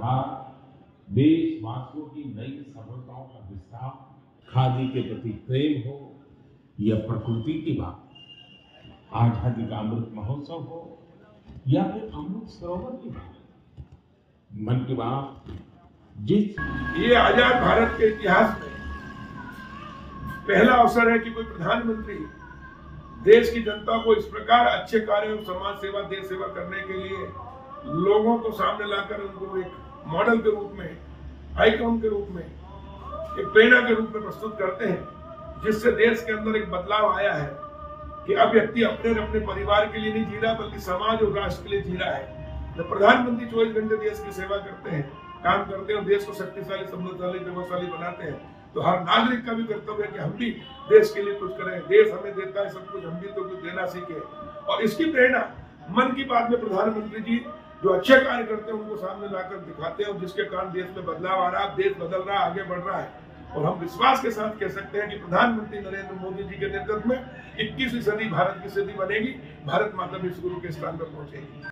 बाद देशवासियों की नई सफलताओं का विस्तार, खादी के प्रति प्रेम हो या प्रकृति की बात, आज़ादी का अमृत महोत्सव हो या फिर अमृत सरोवर की बात। मन की बात, जिस ये आज़ाद भारत के इतिहास में पहला अवसर है कि कोई प्रधानमंत्री देश की जनता को इस प्रकार अच्छे कार्य और समाज सेवा, देश सेवा करने के लिए लोगों को सामने लाकर उनको एक मॉडल के रूप में, आइकॉन के रूप में, एक प्रेरणा के रूप में प्रस्तुत करते हैं, जिससे देश के अंदर एक बदलाव आया है कि अब व्यक्ति अपने अपने परिवार के लिए नहीं जी रहा, बल्कि समाज और राष्ट्र के लिए जी रहा है। जब प्रधानमंत्री चौबीस घंटे देश की सेवा करते हैं, काम करते हैं और देश को शक्तिशाली, समृद्धशाली, प्रभावशाली बनाते हैं तो हर नागरिक का भी कर्तव्य है कि हम भी देश के लिए कुछ करें। देश हमें देता है, सब कुछ हम भी तो कुछ देना सीखे। और इसकी प्रेरणा मन की बात में प्रधानमंत्री जी जो अच्छे कार्य करते हैं, उनको सामने लाकर दिखाते हैं और जिसके कारण देश में बदलाव आ रहा है देश बदल रहा है, आगे बढ़ रहा है। और हम विश्वास के साथ कह सकते हैं कि प्रधानमंत्री नरेंद्र मोदी जी के नेतृत्व में 21वीं सदी भारत की सदी बनेगी। भारत माता विश्व गुरु के स्थान पर पहुंचेगी।